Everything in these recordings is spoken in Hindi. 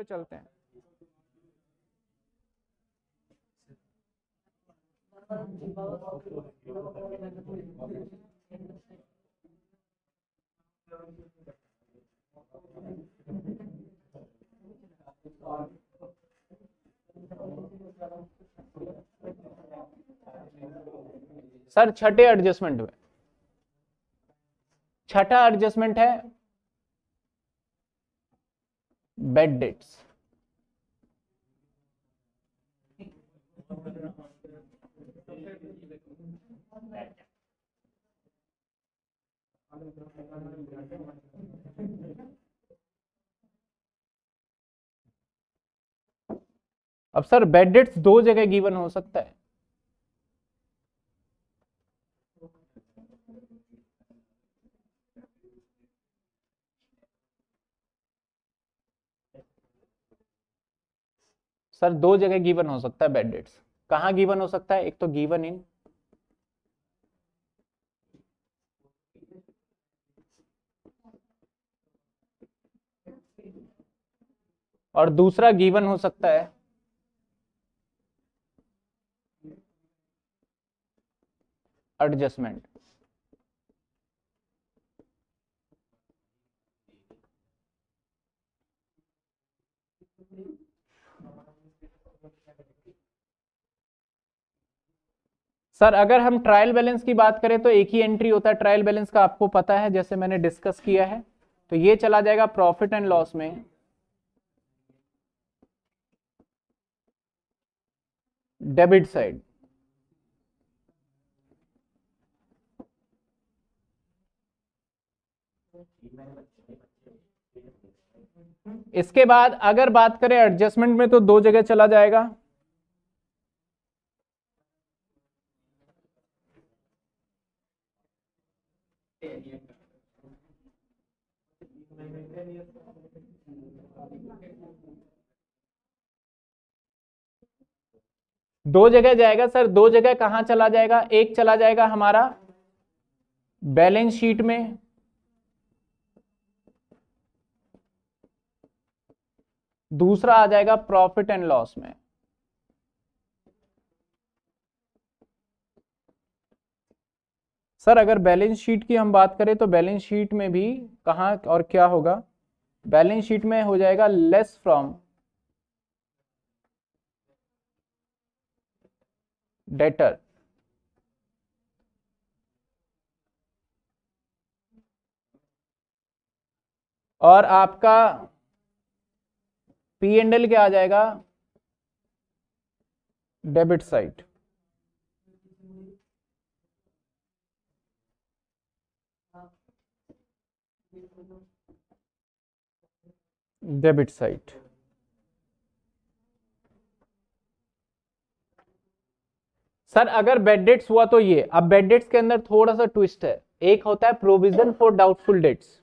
पे चलते हैं। सर छठे एडजस्टमेंट में। छठा एडजस्टमेंट है बेड डेट्स अब सर बेड डेट्स दो जगह गिवन हो सकता है। सर, दो जगह गिवन हो सकता है बेड डेट्स कहाँ गिवन हो सकता है? एक तो गिवन इन और दूसरा गिवन हो सकता है। एडजस्टमेंट सर, अगर हम ट्रायल बैलेंस की बात करें तो एक ही एंट्री होता है ट्रायल बैलेंस का आपको पता है, जैसे मैंने डिस्कस किया है। तो ये चला जाएगा प्रॉफिट एंड लॉस में। डेबिट साइड इसके बाद अगर बात करें एडजस्टमेंट में तो दो जगह चला जाएगा। दो जगह जाएगा, सर। दो जगह कहाँ चला जाएगा? एक चला जाएगा हमारा बैलेंस शीट में। दूसरा आ जाएगा प्रॉफिट एंड लॉस में। सर, अगर बैलेंस शीट की हम बात करें तो बैलेंस शीट में भी कहा और क्या होगा? बैलेंस शीट में हो जाएगा लेस फ्रॉम डेटर। और आपका पी एंड एल क्या आ जाएगा? Debit side. Debit side sir अगर बेड डेट्स हुआ तो ये, अब बेड डेट्स के अंदर थोड़ा सा ट्विस्ट है। एक होता है प्रोविज़न फॉर डाउटफुल डेट्स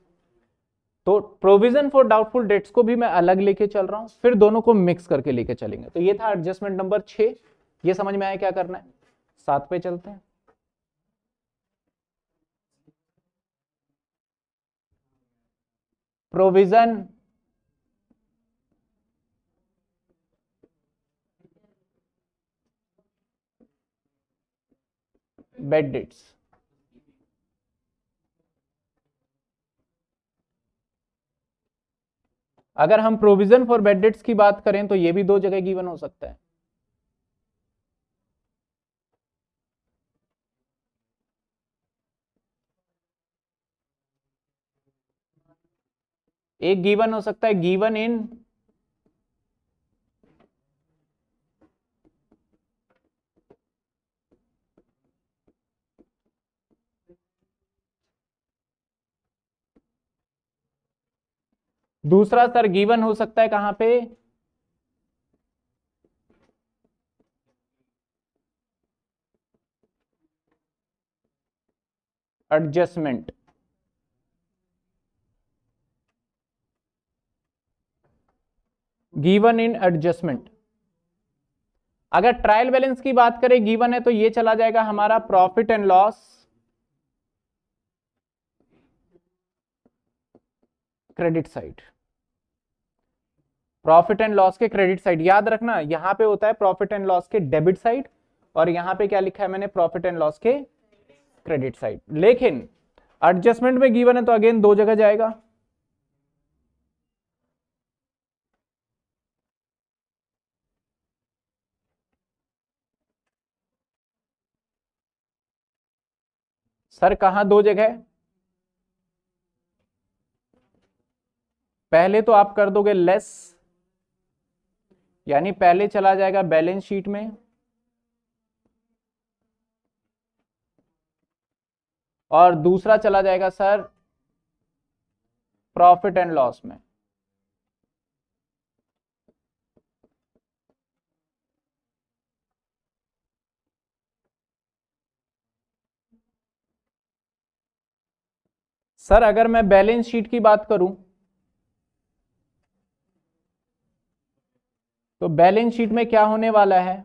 तो प्रोविज़न फॉर डाउटफुल डेट्स को भी मैं अलग लेके चल रहा हूँ, फिर दोनों को मिक्स करके लेके चलेंगे। तो ये था एडजस्टमेंट नंबर छह। ये समझ में आया क्या करना है? सात पे चलते हैं। प्रोविज़न बेड डेट्स अगर हम प्रोविज़न फॉर बेड डेट्स की बात करें तो ये भी दो जगह गिवन हो सकता है। एक गिवन हो सकता है गिवन इन दूसरा सर गिवन हो सकता है कहाँ पे? एडजस्टमेंट। Given in adjustment. अगर ट्रायल बैलेंस की बात करें, गिवन है तो ये चला जाएगा हमारा profit and loss. Credit side. Profit and loss के क्रेडिट साइड याद रखना, यहाँ पे होता है प्रॉफिट एंड लॉस के डेबिट साइड और यहाँ पे क्या लिखा है मैंने प्रॉफिट एंड लॉस के क्रेडिट साइड लेकिन एडजस्टमेंट में गिवन है तो अगेन दो जगह जाएगा। सर, कहाँ दो जगह पहले तो आप कर दोगे लेस यानी पहले चला जाएगा बैलेंस शीट में। और दूसरा चला जाएगा सर प्रॉफिट एंड लॉस में। सर अगर मैं बैलेंस शीट की बात करूँ तो बैलेंस शीट में क्या होने वाला है?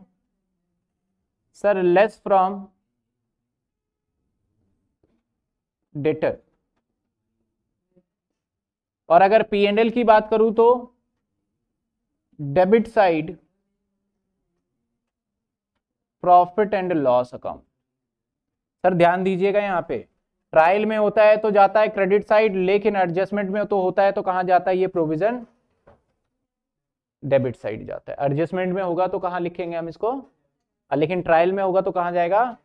सर लेस फ्रॉम डेटर और अगर पी एंड एल की बात करूँ तो debit side profit and loss account sir, ध्यान दीजिएगा यहाँ पे। ट्रायल में होता है तो जाता है क्रेडिट साइड लेकिन एडजस्टमेंट में तो होता है तो कहाँ जाता है ये प्रोविज़न डेबिट साइड जाता है। एडजस्टमेंट में होगा तो कहाँ लिखेंगे हम इसको? लेकिन ट्रायल में होगा तो कहाँ जाएगा?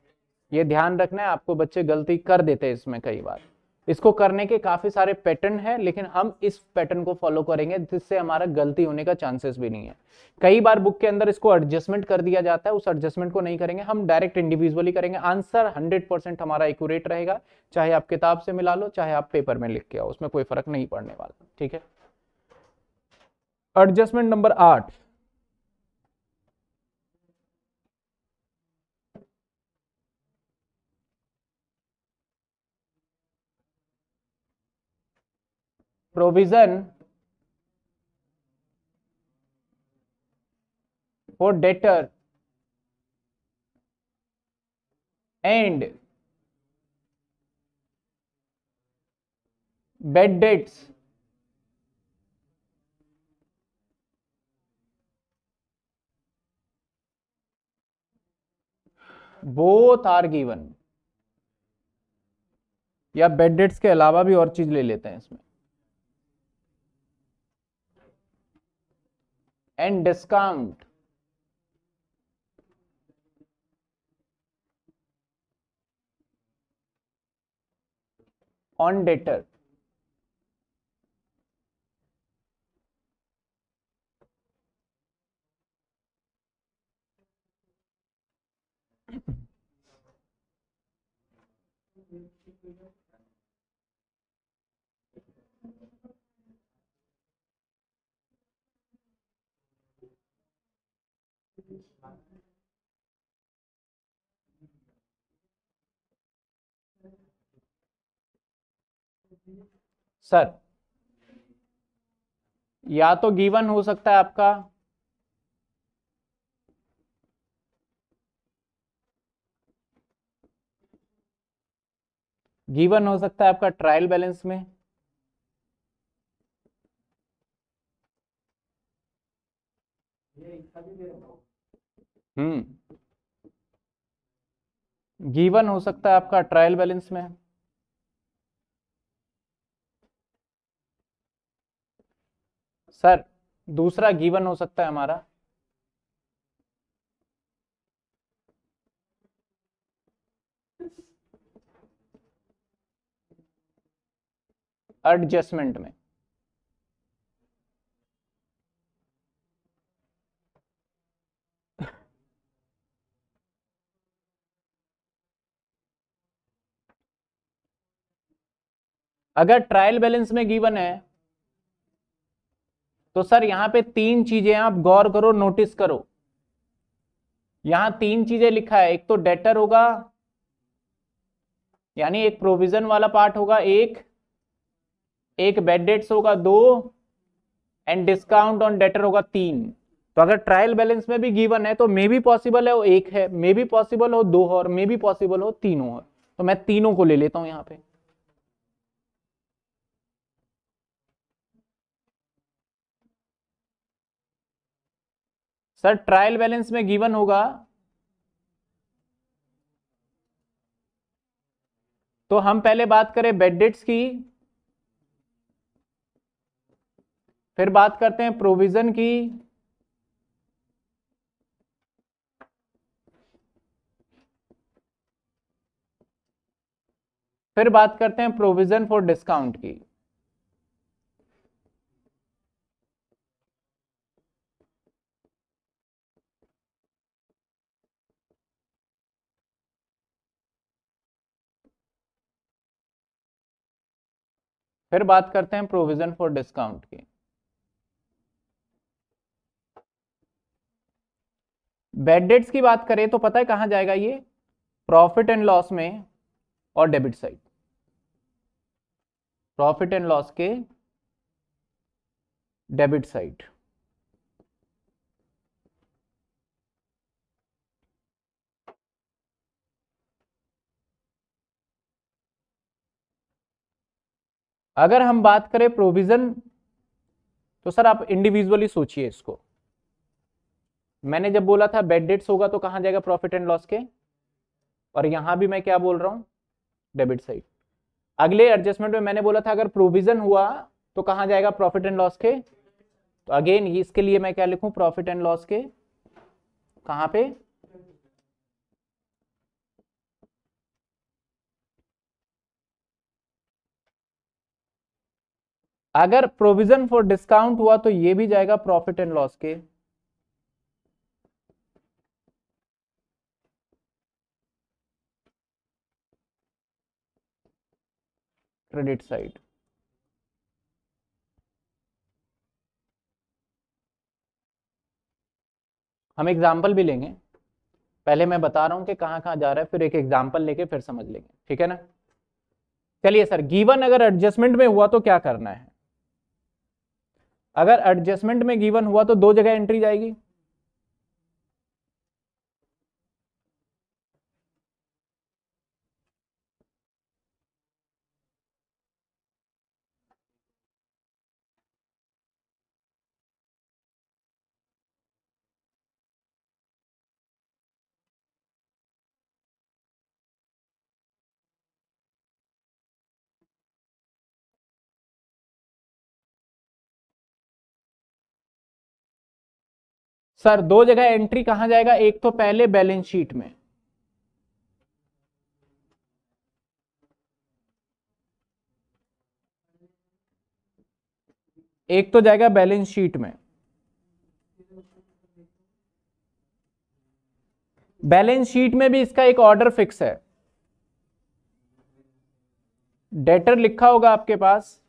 ये ध्यान रखना है, आपको बच्चे गलती कर देते हैं इसमें कई बार। इसको करने के काफ़ी सारे पैटर्न है, लेकिन हम इस पैटर्न को फॉलो करेंगे, जिससे हमारा गलती होने का चांसेस भी नहीं है। कई बार बुक के अंदर इसको एडजस्टमेंट कर दिया जाता है, उस एडजस्टमेंट को नहीं करेंगे, हम डायरेक्ट इंडिविजुअली करेंगे। आंसर 100 परसेंट हमारा एक्यूरेट रहेगा, चाहे आप किताब से मिला लो, चाहे आप पेपर में लिख के आओ, उसमें कोई फ़र्क नहीं पड़ने वाला, ठीक है? एडजस्टमेंट नंबर आठ। Provision for debtor and bad debts both are given. या बेड डेट्स के अलावा भी और चीज़ ले लेते हैं इसमें। And discount on debtor sir, या तो गिवन हो सकता है आपका। गिवन हो सकता है आपका ट्रायल बैलेंस में। हम्म। गिवन हो सकता है आपका ट्रायल बैलेंस में। सर, दूसरा गिवन हो सकता है हमारा। एडजस्टमेंट में। अगर ट्रायल बैलेंस में गिवन है तो सर यहाँ पे तीन चीज़ें आप गौर करो नोटिस करो। यहाँ तीन चीज़ें लिखा है, एक तो डेटर होगा, यानी एक प्रोविज़न वाला पार्ट होगा, एक एक बेड डेट्स होगा, दो एंड डिस्काउंट ऑन डेटर होगा, तीन। तो अगर ट्रायल बैलेंस में भी गिवन है तो मे भी पॉसिबल है वो एक है मे भी पॉसिबल हो, दो और मे भी पॉसिबल हो, तीनों है। तो मैं तीनों को ले लेता हूँ यहाँ पे। सर ट्रायल बैलेंस में गिवन होगा। तो हम पहले बात करें बेड डेट्स की। फिर बात करते हैं प्रोविज़न की। फिर बात करते हैं प्रोविज़न फॉर डिस्काउंट की। फिर बात करते हैं प्रोविज़न फॉर डिस्काउंट की। बेड डेट्स की बात करें तो पता है कहाँ जाएगा ये? प्रॉफिट एंड लॉस में और debit side profit and loss के डेबिट साइड अगर हम बात करें प्रोविज़न तो सर आप इंडिविजुअली सोचिए इसको। मैंने जब बोला था बेड डेट्स होगा तो कहाँ जाएगा प्रॉफिट एंड लॉस के? और यहाँ भी मैं क्या बोल रहा हूँ? डेबिट साइड अगले एडजस्टमेंट में मैंने बोला था अगर प्रोविज़न हुआ तो कहाँ जाएगा प्रॉफिट एंड लॉस के? तो अगेन इसके लिए मैं क्या लिखूं प्रॉफिट एंड लॉस के? कहाँ पे? अगर प्रोविज़न फॉर डिस्काउंट हुआ तो ये भी जाएगा प्रॉफिट एंड लॉस के। क्रेडिट साइड हम एग्ज़ाम्पल भी लेंगे। पहले मैं बता रहा हूँ कि कहाँ कहाँ जा रहा है, फिर एक एग्ज़ाम्पल लेके फिर समझ लेंगे। ठीक है ना? चलिए सर गिवन अगर एडजस्टमेंट में हुआ तो क्या करना है? अगर एडजस्टमेंट में गिवन हुआ तो दो जगह एंट्री जाएगी। सर, दो जगह एंट्री कहाँ जाएगा? एक तो पहले बैलेंस शीट में। एक तो जाएगा बैलेंस शीट में। बैलेंस शीट में भी इसका एक ऑर्डर फिक्स है। डेटर लिखा होगा आपके पास।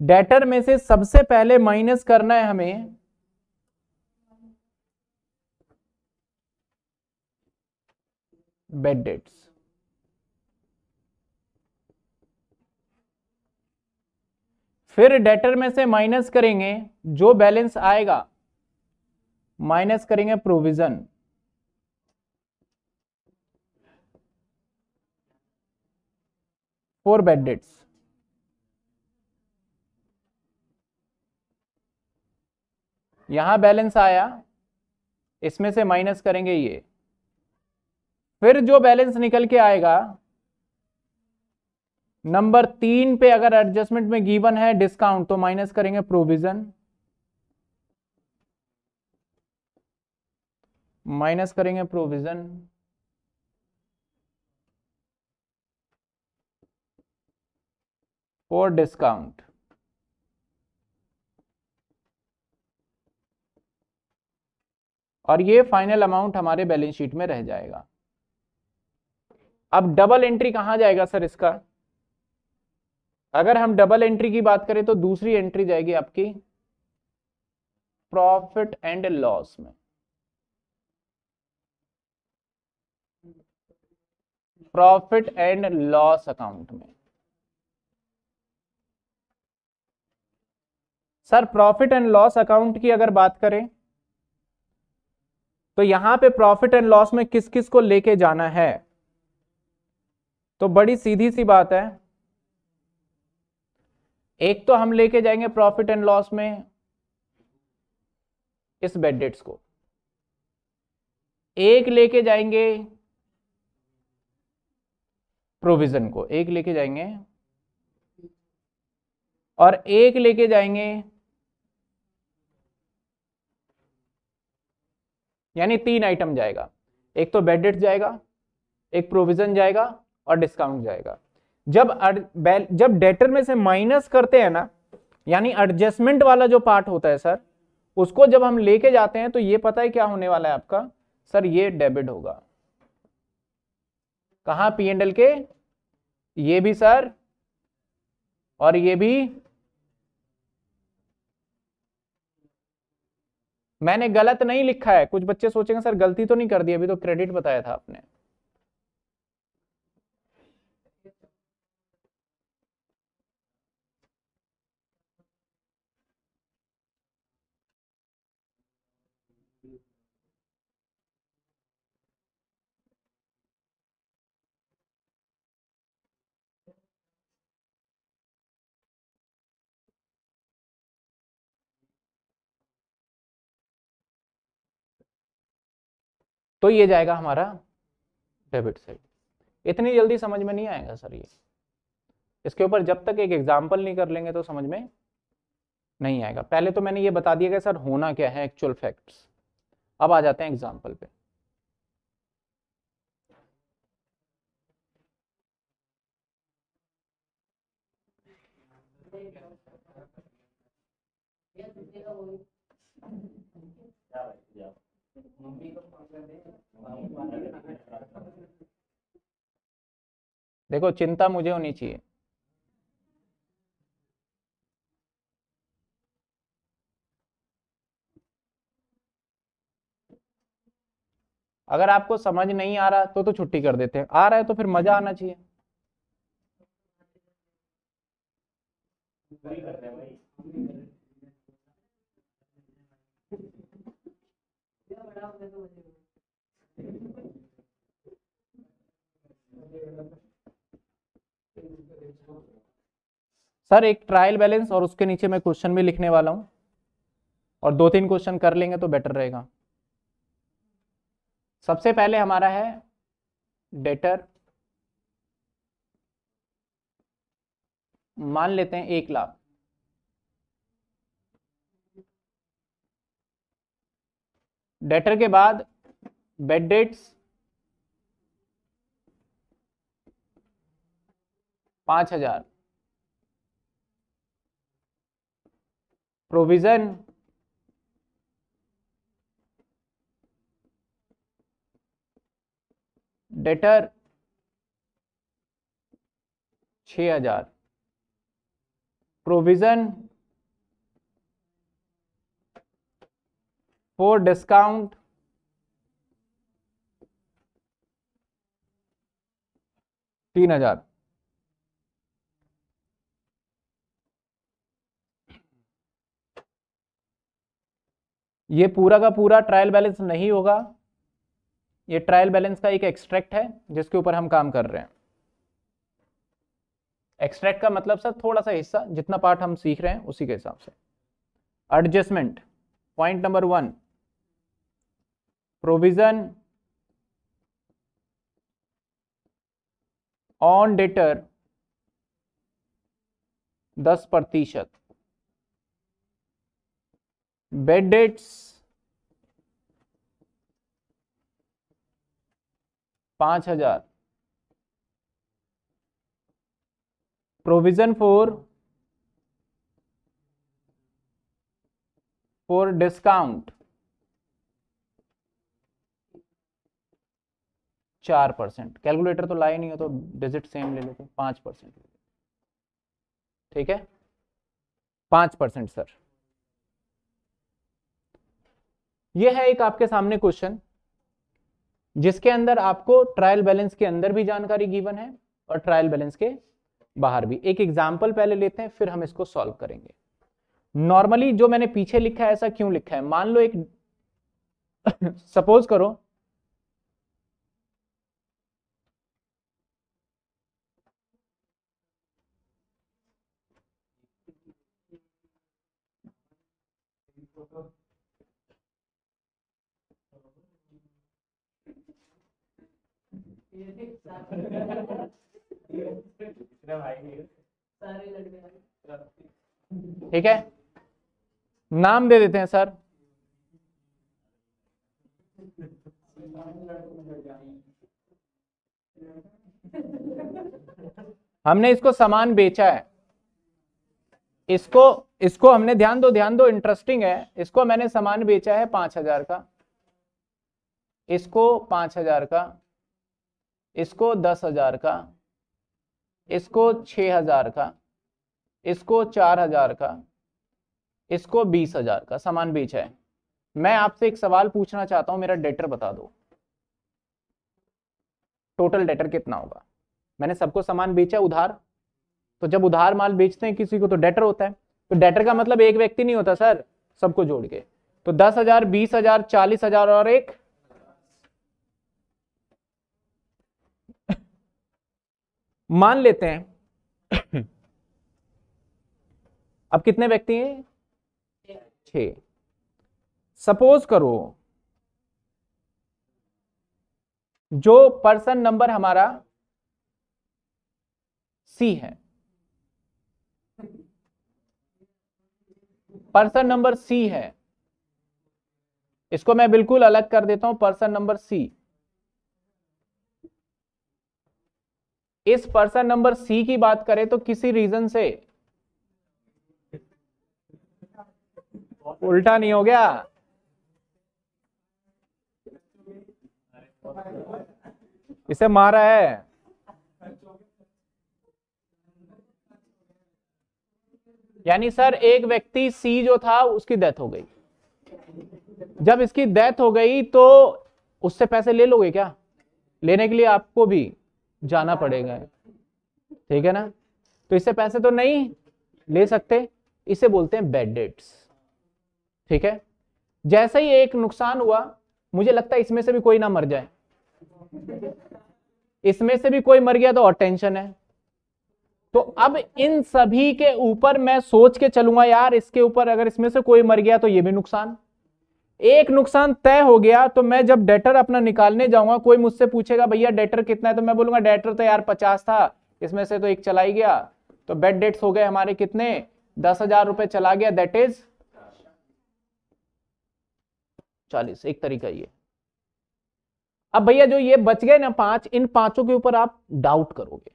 डेटर में से सबसे पहले माइनस करना है हमें। बेड डेट्स फिर डेटर में से माइनस करेंगे, जो बैलेंस आएगा। माइनस करेंगे प्रोविज़न फॉर बेड डेट्स यहाँ बैलेंस आया, इसमें से माइनस करेंगे ये। फिर जो बैलेंस निकल के आएगा, नंबर तीन पे अगर एडजस्टमेंट में गिवन है डिस्काउंट तो माइनस करेंगे प्रोविज़न। माइनस करेंगे प्रोविज़न। For discount. और ये फाइनल अमाउंट हमारे बैलेंस शीट में रह जाएगा। अब डबल एंट्री कहाँ जाएगा सर इसका? अगर हम डबल एंट्री की बात करें तो दूसरी एंट्री जाएगी आपकी प्रॉफिट एंड लॉस में। प्रॉफिट एंड लॉस अकाउंट में। Sir profit and loss account की अगर बात करें तो यहाँ पे प्रॉफिट एंड लॉस में किस किस को लेके जाना है? तो बड़ी सीधी सी बात है। एक तो हम लेके जाएँगे प्रॉफिट एंड लॉस में इस बेड डेट्स को। एक लेके जाएँगे प्रोविज़न को। एक लेके जाएँगे और एक लेके जाएँगे यानी तीन आइटम जाएगा। एक तो बेड डेट जाएगा, एक प्रोविज़न जाएगा और डिस्काउंट जाएगा। जब जब डेटर में से माइनस करते हैं ना, यानी एडजस्टमेंट वाला जो पार्ट होता है सर उसको जब हम लेके जाते हैं तो ये पता है क्या होने वाला है आपका? सर ये डेबिट होगा। कहा पी एंडल के ये भी सर और ये भी मैंने गलत नहीं लिखा है। कुछ बच्चे सोचेंगे, सर, गलती तो नहीं कर दी, अभी तो क्रेडिट बताया था आपने। तो ये जाएगा हमारा डेबिट साइड। इतनी जल्दी समझ में नहीं आएगा सर ये। इसके ऊपर जब तक एक एग्ज़ाम्पल नहीं कर लेंगे तो समझ में नहीं आएगा। पहले तो मैंने ये बता दिया कि सर होना क्या है एक्चुअल फैक्ट्स अब आ जाते हैं एग्ज़ाम्पल पे। देखो, चिंता मुझे होनी चाहिए। अगर आपको समझ नहीं आ रहा तो तो छुट्टी कर देते हैं। आ रहा है तो फिर मज़ा आना चाहिए। सर, एक ट्रायल बैलेंस और उसके नीचे मैं क्वेश्चन भी लिखने वाला हूँ। और दो तीन क्वेश्चन कर लेंगे तो बेटर रहेगा। सबसे पहले हमारा है डेटर मान लेते हैं एक लाख। डेटर के बाद बेड डेट्स पाँच हज़ार। प्रोविज़न डेटर छ हज़ार। प्रोविज़न फॉर डिस्काउंट तीन हज़ार। ये पूरा का पूरा ट्रायल बैलेंस नहीं होगा। ये ट्रायल बैलेंस का एक एक्सट्रैक्ट है, जिसके ऊपर हम काम कर रहे हैं। एक्सट्रैक्ट का मतलब सर थोड़ा सा हिस्सा, जितना पार्ट हम सीख रहे हैं, उसी के हिसाब से। Adjustment point number one provision on debtor दस प्रतिशत। बेड डेट्स पाँच हज़ार। प्रोविज़न फॉर फॉर डिस्काउंट चार परसेंट। कैलकुलेटर तो लाए नहीं हो तो डिजिट सेम ले लेते, पाँच परसेंट ठीक है? पाँच परसेंट सर यह है एक आपके सामने क्वेश्चन जिसके अंदर आपको ट्रायल बैलेंस के अंदर भी जानकारी गिवन है और ट्रायल बैलेंस के बाहर भी। एक एग्ज़ाम्पल पहले लेते हैं, फिर हम इसको सॉल्व करेंगे। नॉर्मली जो मैंने पीछे लिखा है, ऐसा क्यों लिखा है? मान लो एक सपोज़ करो ठीक है? नाम दे देते हैं सर। हमने इसको सामान बेचा है। इसको इसको हमने ध्यान दो ध्यान दो इंटरेस्टिंग है। इसको मैंने सामान बेचा है पाँच हज़ार का। इसको पाँच हज़ार का। इसको दस हज़ार का। इसको छ हज़ार का। इसको चार हज़ार का। इसको बीस हज़ार का सामान बेचा है। मैं आपसे एक सवाल पूछना चाहता हूँ, मेरा डेटर बता दो। टोटल डेटर कितना होगा? मैंने सबको सामान बेचा, उधार? तो जब उधार माल बेचते हैं किसी को तो डेटर होता है। तो डेटर का मतलब एक व्यक्ति नहीं होता सर, सबको जोड़ के। तो दस हज़ार, बीस हज़ार, चालीस हज़ार और एक। मान लेते हैं। अब कितने व्यक्ति हैं? छ सपोज़ करो, जो पर्सन नंबर हमारा सी है। पर्सन नंबर सी है। इसको मैं बिल्कुल अलग कर देता हूँ पर्सन नंबर सी इस पर्सन नंबर सी की बात करें तो किसी रीजन से? उल्टा नहीं हो गया। इसे मारा है। यानी सर, एक व्यक्ति सी जो था, उसकी डेथ हो गई। जब इसकी डेथ हो गई तो उससे पैसे ले लोगे क्या? लेने के लिए आपको भी जाना पड़ेगा। ठीक है ना? तो इससे पैसे तो नहीं ले सकते। इसे बोलते हैं बेड डेट्स ठीक है? जैसे ही एक नुकसान हुआ, मुझे लगता है इसमें से भी कोई ना मर जाए। इसमें से भी कोई मर गया तो और टेंशन है। तो अब इन सभी के ऊपर मैं सोच के चलूँगा, यार, इसके ऊपर अगर इसमें से कोई मर गया तो ये भी नुकसान। एक नुकसान तय हो गया तो मैं जब डेटर अपना निकालने जाऊँगा, कोई मुझसे पूछेगा, भैया डेटर कितना है? तो मैं बोलूँगा डेटर तो यार पचास था, इसमें से तो एक चला ही गया। तो बेड डेट्स हो गए हमारे कितने? दस हज़ार रुपए चला गया दैट इज़ चालीस, एक तरीका ये। अब भैया, जो ये बच गए ना पाँच, इन पाँचों के ऊपर आप डाउट करोगे।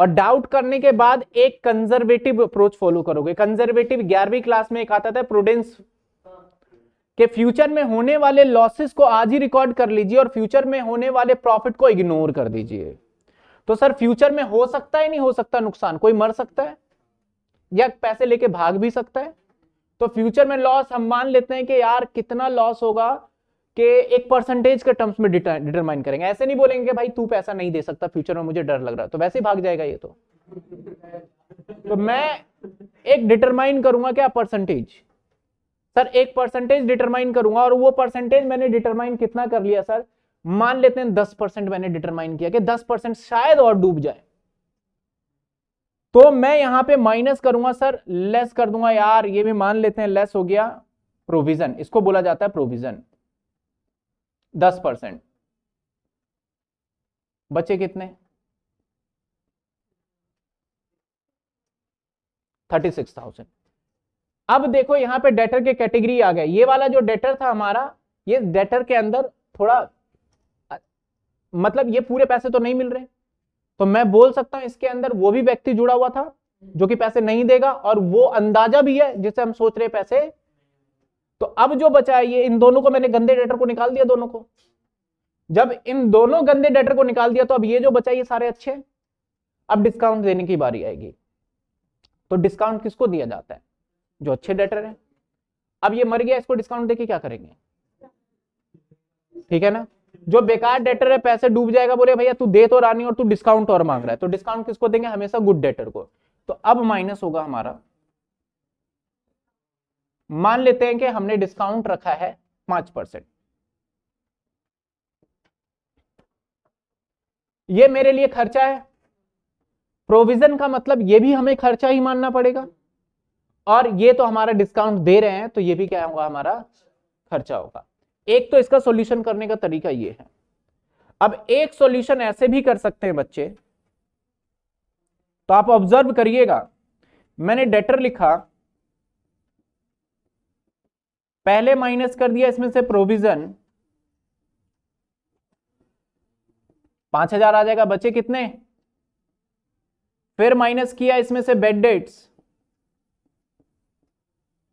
और डाउट करने के बाद एक कंजर्वेटिव अप्रोच फॉलो करोगे। कंजर्वेटिव ग्यारहवीं क्लास में एक आता था प्रूडेंस के फ्यूचर में होने वाले लॉसेस को आज ही रिकॉर्ड कर लीजिए और फ्यूचर में होने वाले प्रॉफिट को इग्नोर कर दीजिए। तो सर फ्यूचर में हो सकता है, नहीं हो सकता नुकसान? कोई मर सकता है? या पैसे लेके भाग भी सकता है? तो फ्यूचर में लॉस हम मान लेते हैं कि यार, कितना लॉस होगा? कि एक परसेंटेज के टर्म्स में डिटरमाइन करेंगे। ऐसे नहीं बोलेंगे कि भाई तू पैसा नहीं दे सकता फ्यूचर में, मुझे डर लग रहा है। तो वैसे ही भाग जाएगा ये तो। तो मैं एक डिटरमाइन करूँगा क्या परसेंटेज सर, एक परसेंटेज डिटरमाइन करूँगा और वो परसेंटेज मैंने डिटरमाइन कितना कर लिया, सर? मान लेते हैं दस परसेंट मैंने डिटरमाइन किया कि दस परसेंट शायद और डूब जाए। तो मैं यहाँ पे माइनस करूँगा, सर लेस कर दूँगा। यार, ये भी मान लेते हैं लेस हो गया। प्रोविज़न इसको बोला जाता है प्रोविज़न दस परसेंट। बचे कितने? Thirty six thousand. अब देखो यहाँ पे डेटर के कैटेगरी आ गए ये वाला जो डेटर था हमारा, ये डेटर के अंदर थोड़ा मतलब ये पूरे पैसे तो नहीं मिल रहे। तो मैं बोल सकता हूँ इसके अंदर वो भी व्यक्ति जुड़ा हुआ था, जो कि पैसे नहीं देगा और वो अंदाज़ा भी है जिसे हम सोच रहे पैसे तो अब जो बचा है, ये इन दोनों को मैंने गंदे डेटर को निकाल दिया दोनों को। जब इन दोनों गंदे डेटर को निकाल दिया तो अब ये जो बचा ये सारे अच्छे अब डिस्काउंट देने की बारी आएगी। तो डिस्काउंट किसको दिया जाता है? जो अच्छे डेटर है। अब ये मर गया, इसको डिस्काउंट देके क्या करेंगे? ठीक है ना? जो बेकार डेटर है, पैसे डूब जाएगा, बोले, भैया, तू दे तो रानी और तू डिस्काउंट और मांग रहा है। तो डिस्काउंट किसको देंगे? हमेशा गुड डेटर को। तो अब माइनस होगा हमारा। मान लेते हैं कि हमने डिस्काउंट रखा है पाँच परसेंट। ये मेरे लिए खर्चा है। प्रोविज़न का मतलब ये भी हमें खर्चा ही मानना पड़ेगा। और ये तो हमारा डिस्काउंट दे रहे हैं तो ये भी क्या होगा, हमारा खर्चा होगा। एक तो इसका सॉल्यूशन करने का तरीका ये है। अब एक सॉल्यूशन ऐसे भी कर सकते हैं बच्चे। तो आप ऑब्ज़र्व करिएगा। मैंने डेटर लिखा पहले माइनस कर दिया इसमें से प्रोविज़न पाँच हज़ार आ जाएगा, बचे कितने? फिर माइनस किया इसमें से बेड डेट्स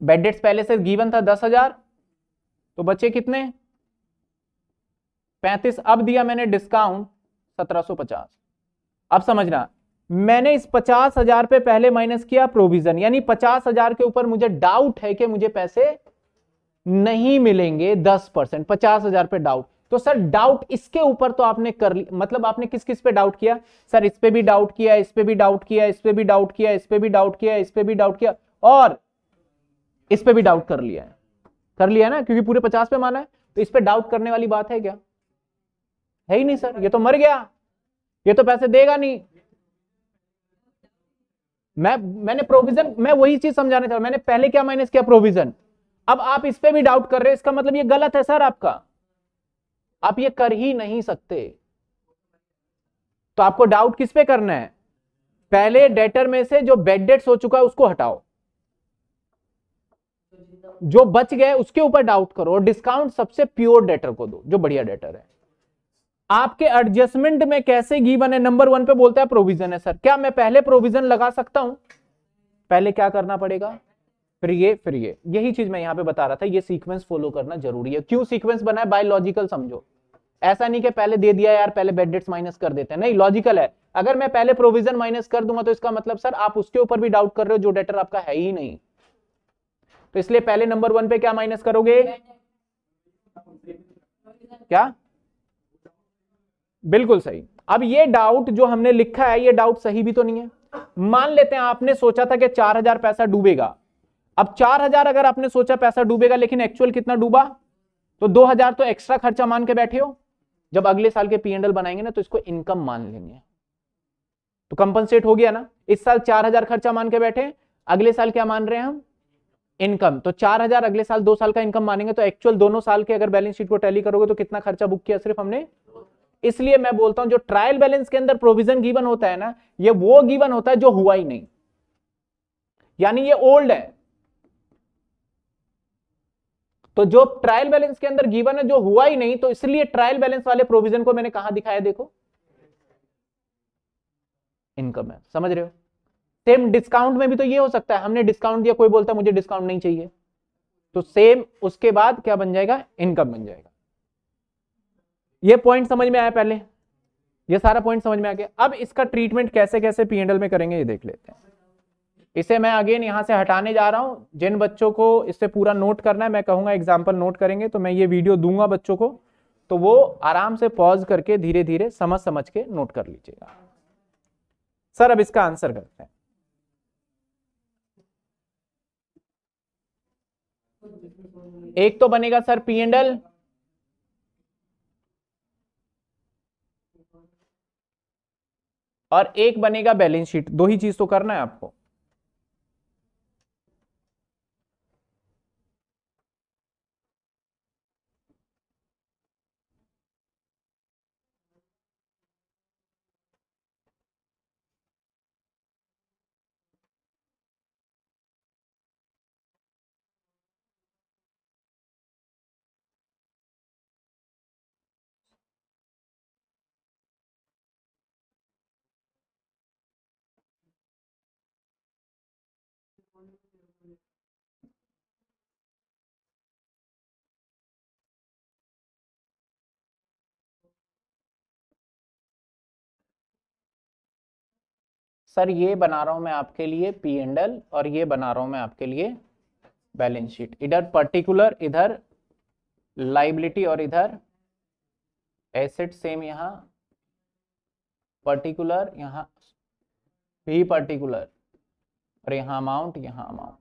बेड डेट्स पहले से गिवन था दस हज़ार तो बचे कितने? पैंतीस, अब दिया मैंने डिस्काउंट सत्रह सो पचास। अब समझना, मैंने इस पचास हज़ार पे पहले माइनस किया प्रोविज़न यानी पचास हज़ार के ऊपर मुझे डाउट है कि मुझे पैसे नहीं मिलेंगे दस परसेंट, पचास हज़ार पे डाउट तो सर डाउट इसके ऊपर तो आपने कर मतलब आपने किस किस पे डाउट किया? सर, इस पे भी डाउट किया, इस पे भी डाउट किया, इस पे भी डाउट किया, इस पे भी डाउट किया, इस पे भी डाउट किया, और इस पे भी डाउट कर लिया है। कर लिया ना? क्योंकि पूरे पचास पे माना है। तो इस पे डाउट करने वाली बात है क्या? है ही नहीं, सर। ये तो मर गया। ये तो पैसे देगा नहीं। मैं, मैंने प्रोविज़न मैं वही चीज़ समझाने चाह मैंने पहले क्या माइनस किया? प्रोविज़न अब आप इस पे भी डाउट कर रहे हैं, इसका मतलब ये गलत है सर आपका। आप ये कर ही नहीं सकते। तो आपको डाउट किस पे करना है? पहले डेटर में से जो बेड डेट्स हो चुका है, उसको हटाओ। जो बच गए, उसके ऊपर डाउट करो और डिस्काउंट सबसे प्योर डेटर को दो, जो बढ़िया डेटर है। आपके एडजस्टमेंट में कैसे गिवन है नंबर वन पे बोलता है प्रोविज़न है सर। क्या मैं पहले प्रोविज़न लगा सकता हूँ? पहले क्या करना पड़ेगा? फिर ये फिर ये। यही चीज़ मैं यहाँ पे बता रहा था, ये सीक्वेंस फॉलो करना ज़रूरी है। क्यों सीक्वेंस बना है? बायोलॉजिकल समझो। ऐसा नहीं कि पहले दे दिया यार, पहले बेड डेट्स माइनस कर देते हैं। नहीं लॉजिकल है। अगर मैं पहले प्रोविज़न माइनस कर दूँगा तो इसका मतलब सर, आप उसके ऊपर भी डाउट कर रहे हो, जो डेटर आपका है ही नहीं। तो इसलिए पहले नंबर वन पे क्या माइनस करोगे? क्या? बिल्कुल सही। अब ये डाउट जो हमने लिखा है, ये डाउट सही भी तो नहीं है। मान लेते हैं आपने सोचा था कि चार हज़ार पैसा डूबेगा। अब चार हज़ार अगर आपने सोचा पैसा डूबेगा, लेकिन एक्चुअल कितना डूबा? तो दो हज़ार तो एक्स्ट्रा खर्चा मान के बैठे हो। जब अगले साल के पीएनडल बनाएँगे ना तो इसको इनकम मान लेंगे। तो कंपनसेट हो गया ना? इस साल चार हज़ार खर्चा मान के बैठे अगले साल क्या मान रहे हैं हम? इनकम तो चार हज़ार अगले साल दो साल का इनकम मानेंगे तो एक्चुअल दोनों साल के अगर बैलेंस शीट को टैली करोगे तो कितना खर्चा बुक किया सिर्फ़ हमने? इसलिए मैं बोलता हूँ, जो ट्रायल बैलेंस के अंदर प्रोविज़न गिवन होता है ना, ये वो गिवन होता है जो हुआ ही नहीं। यानी ये ओल्ड है। तो जो ट्रायल बैलेंस के अंदर गिवन है, जो हुआ ही नहीं तो इसलिए ट्रायल बैलेंस वाले प्रोविज़न को मैंने कहा दिखाया देखो। इनकम है, समझ रहे हो? सेम डिस्काउंट में भी तो ये हो सकता है, हमने डिस्काउंट दिया, कोई बोलता है, मुझे डिस्काउंट नहीं चाहिए। तो सेम उसके बाद क्या बन जाएगा? इनकम बन जाएगा। ये पॉइंट समझ में आया पहले? ये सारा पॉइंट समझ में आ गया। अब इसका ट्रीटमेंट कैसे कैसे पीएनडल में करेंगे, ये देख लेते हैं। इसे मैं अगेन यहाँ से हटाने जा रहा हूँ। जिन बच्चों को इससे पूरा नोट करना है, मैं कहूँगा एग्ज़ाम्पल नोट करेंगे तो मैं ये वीडियो दूँगा बच्चों को। तो वो आराम से पॉज करके धीरे धीरे समझ समझ के नोट कर लीजिएगा। सर, अब इसका आंसर करते हैं। एक तो बनेगा सर पी एंड एल और एक बनेगा बैलेंस शीट दो ही चीज़ तो करना है आपको। सर, ये बना रहा हूँ मैं आपके लिए पी एंड एल और ये बना रहा हूँ मैं आपके लिए बैलेंस शीट। इधर पर्टिकुलर इधर लाइबिलिटी और इधर एसेट सेम यहाँ। पर्टिकुलर यहाँ भी पर्टिकुलर और यहाँ अमाउंट यहाँ अमाउंट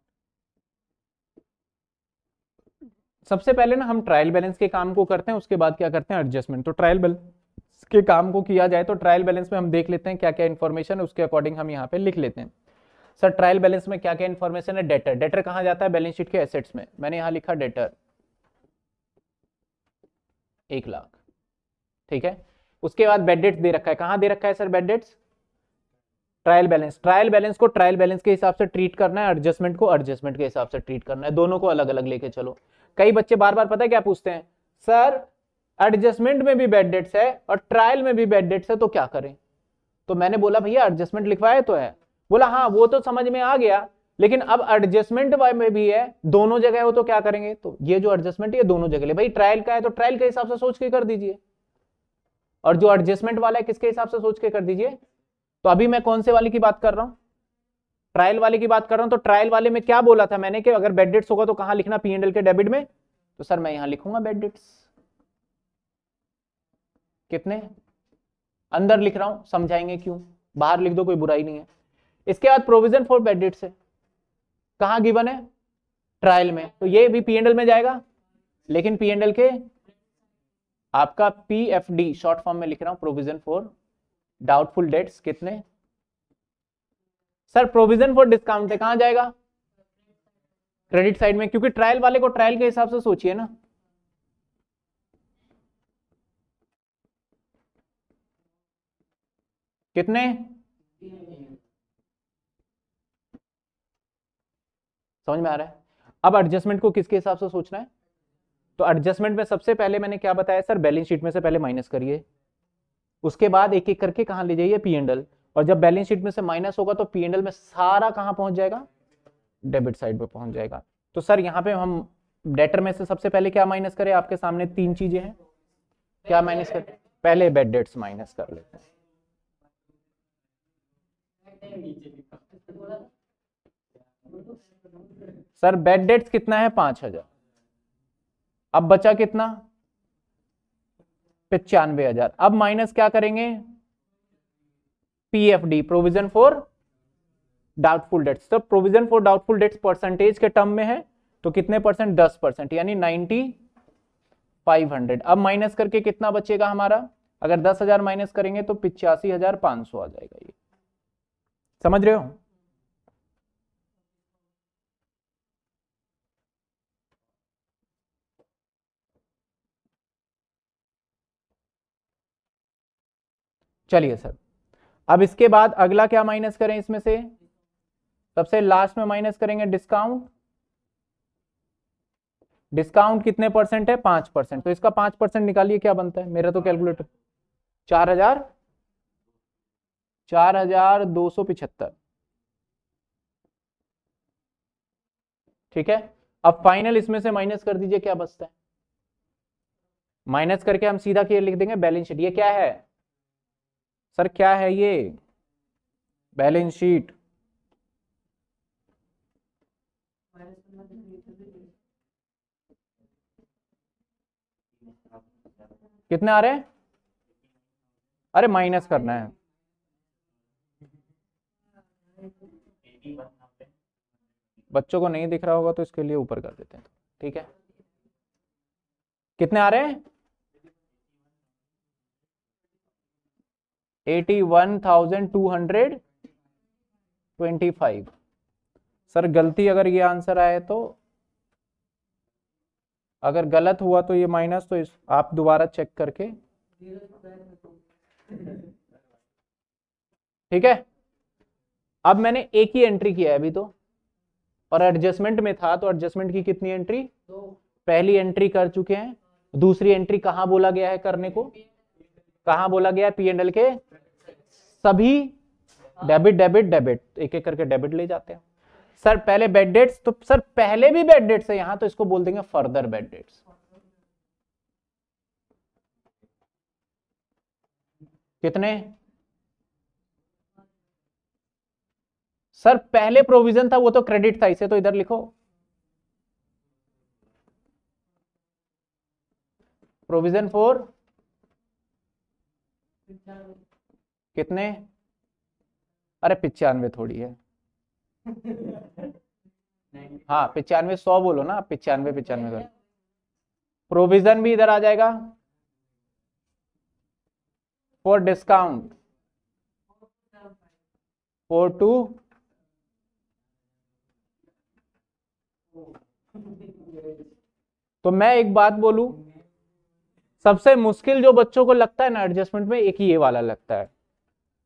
सबसे पहले ना हम ट्रायल बैलेंस के काम को करते हैं, उसके बाद क्या करते हैं? एडजस्टमेंट तो ट्रायल बैलेंस के काम को किया जाए तो ट्रायल बैलेंस में हम देख लेते हैं क्या क्या इन्फॉर्मेशन उसके अकॉर्डिंग हम यहाँ पे लिख लेते हैं। सर ट्रायल बैलेंस में क्या क्या इन्फॉर्मेशन है? डेटर डेटर कहाँ जाता है? बैलेंस शीट के एसेट्स में। मैंने यहाँ लिखा डेटर एक लाख। ठीक है? उसके बाद बेड डेट्स दे रखा है। कहाँ दे रखा है sir bad debts trial balance trial balance को ट्रायल बैलेंस के हिसाब से ट्रीट करना है एडजस्टमेंट को एडजस्टमेंट के हिसाब से ट्रीट करना है। दोनों को अलग अलग लेके चलो। कई बच्चे बार बार पता है क्या पूछते हैं? सर एडजस्टमेंट में भी बेड डेट्स है और ट्रायल में भी बेड डेट्स है तो क्या करें? तो मैंने बोला, भैया एडजस्टमेंट लिखवाए तो है। बोला हाँ वो तो समझ में आ गया, लेकिन अब एडजस्टमेंट में भी है, दोनों जगह हो तो क्या करेंगे? तो ये जो एडजस्टमेंट है दोनों जगह भाई ट्रायल का है तो ट्रायल के हिसाब से सोच के कर दीजिए। और जो एडजस्टमेंट वाला है, किसके हिसाब से सोच के कर दीजिए? तो अभी मैं कौन से वाले की बात कर रहा हूँ? ट्रायल वाले की बात कर रहा हूँ तो ट्रायल वाले में क्या बोला था मैंने कि अगर बेड डेट्स होगा तो कहाँ लिखना पी एंडल के डेबिट में? तो सर, मैं यहाँ लिखूँगा बेड डेट्स कितने? अंदर लिख रहा हूँ, समझाएँगे क्यों? बाहर लिख दो, कोई बुराई नहीं है। इसके बाद प्रोविज़न फॉर बेड डेट्स है। कहाँ गिवन है? ट्रायल में। तो ये भी पी एंडल में जाएगा, लेकिन पी एंडल के आपका P F D short form में लिख रहा हूँ प्रोविज़न फॉर डाउटफुल डेट्स कितने? सर प्रोविज़न फॉर डिस्काउंट है कहाँ जाएगा? क्रेडिट साइड में, क्योंकि ट्रायल वाले को ट्रायल के हिसाब से सोचिए ना। कितने? समझ में आ रहा है? अब एडजस्टमेंट को किसके हिसाब से सोचना है? तो एडजस्टमेंट में सबसे पहले मैंने क्या बताया? सर बैलेंस शीट में से पहले माइनस करिए। उसके बाद एक एक करके कहा ले जाइए? पी एंडल और जब बैलेंस शीट में से माइनस होगा तो पी एंडल में सारा कहाँ पहुँच जाएगा? डेबिट साइड पे पहुँच जाएगा। तो सर, यहाँ पे हम डेटर में से सबसे पहले क्या माइनस करें? आपके सामने तीन चीज़ें हैं। क्या माइनस करें? पहले बेड डेट्स माइनस कर लेते हैं। सर बेड डेट्स कितना है? पाँच हज़ार। अब बचा कितना? पचानवे हज़ार। अब माइनस क्या करेंगे? PFD provision for doubtful debts तो provision for doubtful debts percentage के टर्म में है तो कितने परसेंट दस परसेंट यानी नाइनटी फाइव हंड्रेड अब माइनस करके कितना बचेगा हमारा? अगर दस हज़ार माइनस करेंगे तो पिचासी हज़ार पाँच सौ आ जाएगा ये। समझ रहे हो? चलिए सर अब इसके बाद अगला क्या माइनस करें इसमें से? सबसे लास्ट में माइनस करेंगे डिस्काउंट डिस्काउंट कितने परसेंट है? पाँच परसेंट तो इसका पाँच परसेंट निकालिए, क्या बनता है? मेरा तो कैलकुलेटर चार हज़ार? चार हज़ार दो सौ पिछहत्तर। ठीक है? अब फाइनल इसमें से माइनस कर दीजिए, क्या बचता है? माइनस करके हम सीधा क्या लिख देंगे बैलेंस शीट ये क्या है? सर क्या है ये? Balance sheet. कितने आ रहे हैं? अरे माइनस करना है। बच्चों को नहीं दिख रहा होगा तो इसके लिए ऊपर कर देते हैं। ठीक है। कितने आ रहे हैं? Eighty one thousand two hundred twenty five. Sir गलती अगर ये आंसर आए तो? अगर गलत हुआ तो ये माइनस तो इस आप दोबारा चेक करके। ठीक है? अब मैंने एक ही एंट्री किया है अभी तो। और एडजस्टमेंट में था तो एडजस्टमेंट की कितनी एंट्री पहली एंट्री कर चुके हैं। दूसरी एंट्री कहाँ बोला गया है करने को? कहाँ बोला गया पी एंडल के? सभी डेबिट डेबिट डेबिट एक एक करके डेबिट ले जाते हैं। सर पहले बेड डेट्स तो सर पहले भी बेड डेट्स है यहाँ तो इसको बोल देंगे फर्दर बेड डेट्स कितने? सर पहले प्रोविज़न था वो तो क्रेडिट था इसे तो इधर लिखो। प्रोविज़न फॉर कितने? अरे पिचानवे थोड़ी है। हाँ पिचानवे, सौ बोलो ना, पिचानवे पिचानवे प्रोविज़न भी इधर आ जाएगा। फॉर डिस्काउंट फोर टू तो मैं एक बात बोलू, सबसे मुश्किल जो बच्चों को लगता है ना एडजस्टमेंट में एक ही ये वाला लगता है।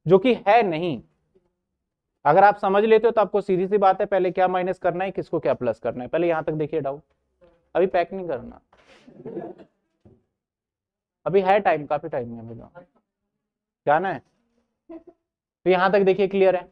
जो कि है नहीं। अगर आप समझ लेते हो तो आपको सीधी सी बात है, पहले क्या माइनस करना है, किसको क्या प्लस करना है? पहले यहाँ तक देखिए डाउट अभी पैक नहीं करना। अभी है टाइम काफ़ी टाइम है अभी जाना है। तो यहाँ तक देखिए क्लियर है।